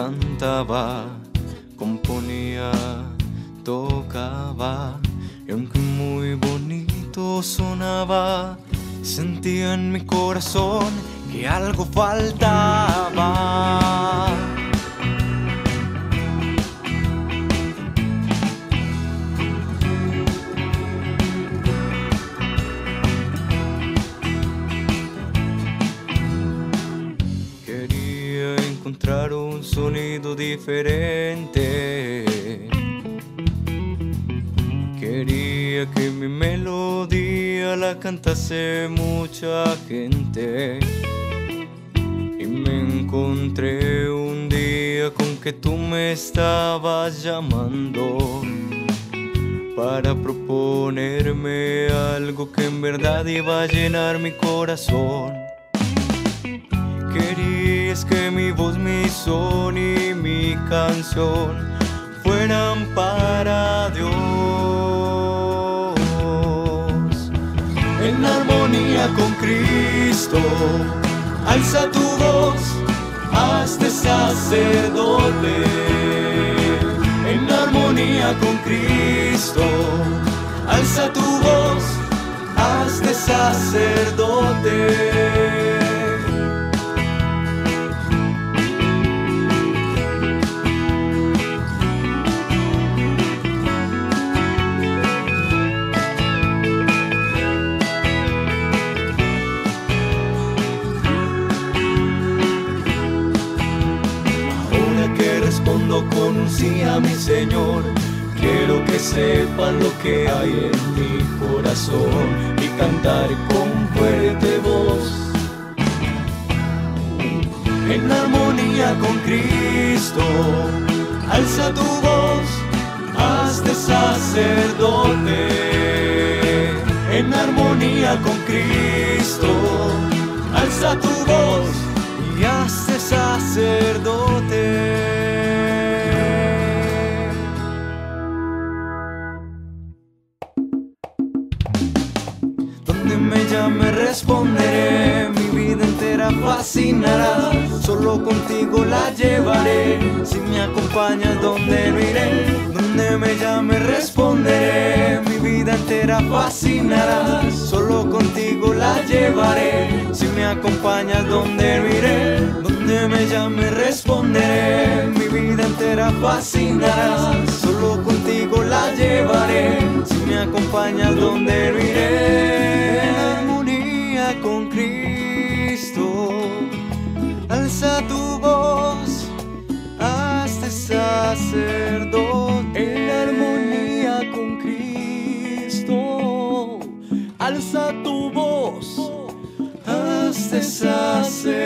cantaba, componía, tocaba, y aunque muy bonito sonaba, sentía en mi corazón que algo faltaba. Un sonido diferente. Quería que mi melodía la cantase mucha gente. Y me encontré un día con que tú me estabas llamando para proponerme algo que en verdad iba a llenar mi corazón. Que mi voz, mi son y mi canción fueran para Dios. En armonía con Cristo, alza tu voz, hazte sacerdote. En armonía con Cristo, alza tu voz, hazte sacerdote. Sí a mi Señor, quiero que sepan lo que hay en mi corazón y cantar con fuerte voz. En armonía con Cristo, alza tu voz, hazte sacerdote. En armonía con Cristo, alza tu voz y hazte sacerdote. Donde me llame responderé, mi vida entera fascinará. Solo contigo la llevaré, si me acompañas donde lo iré. Donde me llame responderé, mi vida entera fascinará. Solo contigo la llevaré, si me acompañas donde lo iré. Donde me llame responderé, mi vida entera fascinará. Solo contigo la llevaré, si me acompañas donde lo iré. Alza tu voz, hazte sacerdote. En armonía con Cristo, alza tu voz, hazte sacerdote.